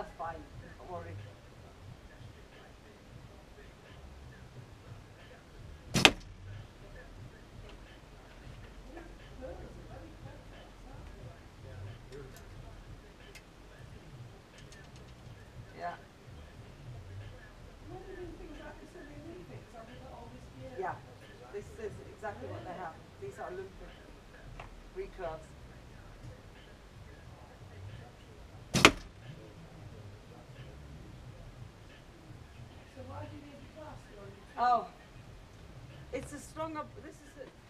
plus 5. Oh, it's a stronger. This is a.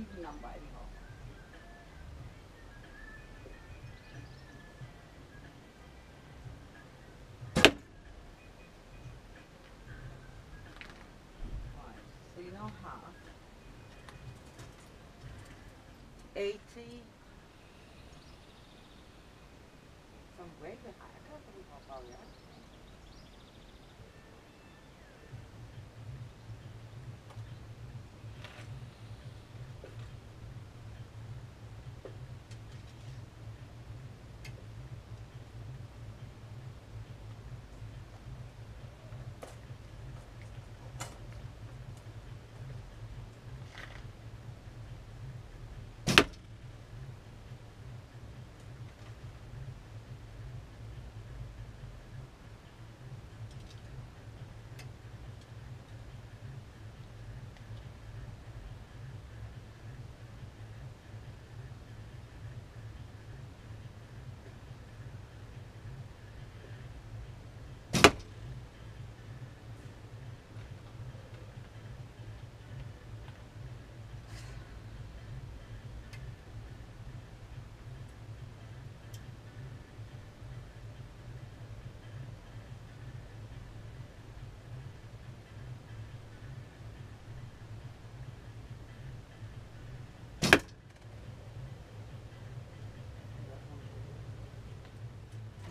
Even, number anyhow. Right, so you know half. 80.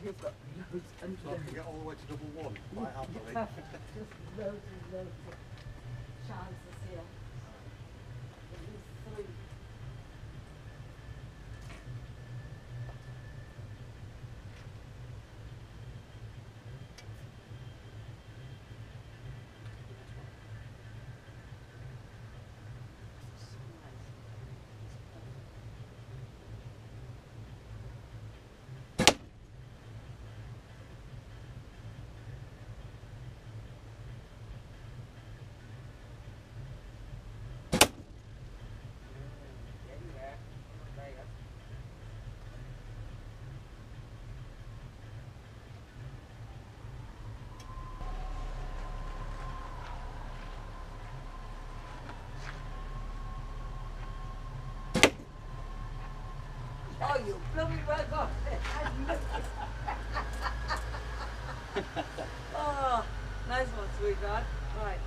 I can get all the way to double one quite happily. Loads and loads of chances you it. I knew it. oh, nice one, sweetheart. Right.